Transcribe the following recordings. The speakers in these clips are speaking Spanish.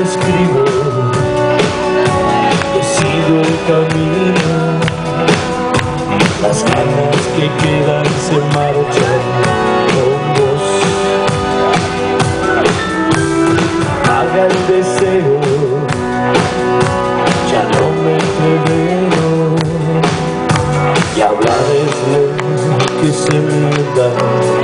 escribo Decido el camino Las ganas que quedan se marchan con vos. Haga el deseo Ya no me entrevero Y hablar es lo que se me da.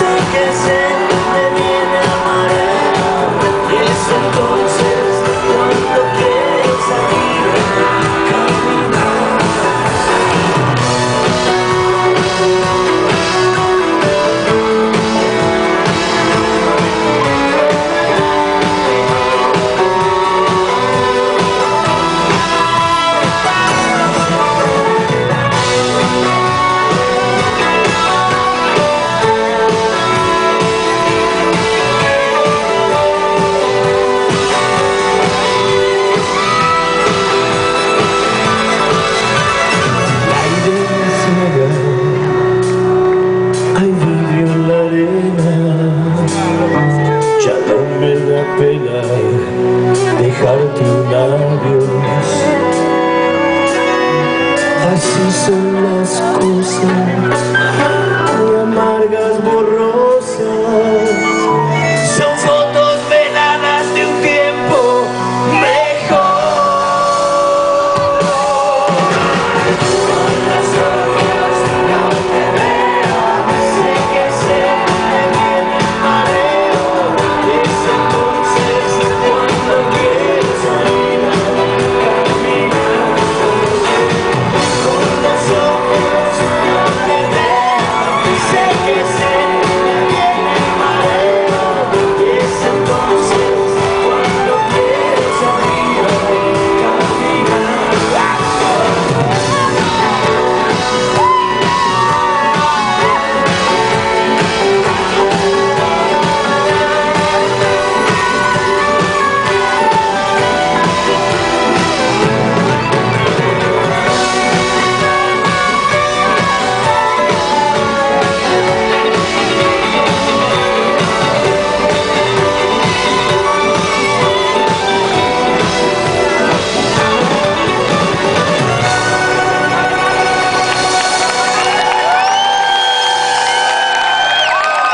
sick as in